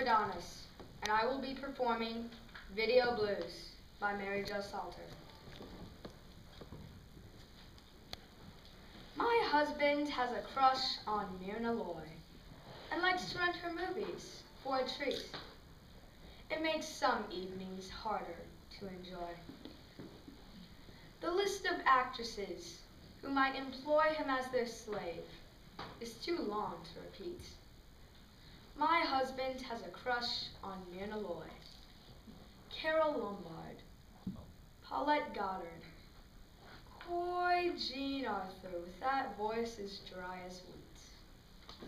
Adonis, and I will be performing Video Blues by Mary Jo Salter. My husband has a crush on Myrna Loy and likes to rent her movies for a treat. It makes some evenings harder to enjoy. The list of actresses who might employ him as their slave is too long to repeat. My husband has a crush on Myrna Loy, Carole Lombard, Paulette Goddard, coy Jean Arthur with that voice as dry as wheat.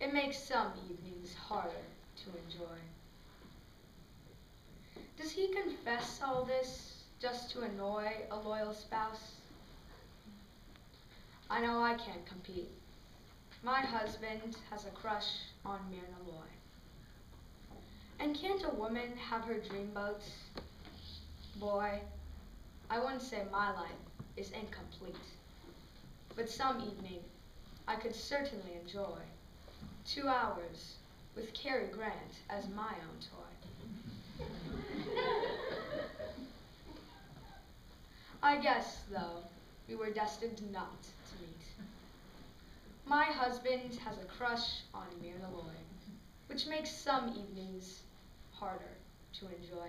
It makes some evenings harder to enjoy. Does he confess all this just to annoy a loyal spouse? I know I can't compete. My husband has a crush on Myrna Loy. And can't a woman have her dreamboats? Boy, I wouldn't say my life is incomplete. But some evening I could certainly enjoy two hours with Cary Grant as my own toy. I guess, though, we were destined not to meet. Husband has a crush on Myrna Loy, which makes some evenings harder to enjoy.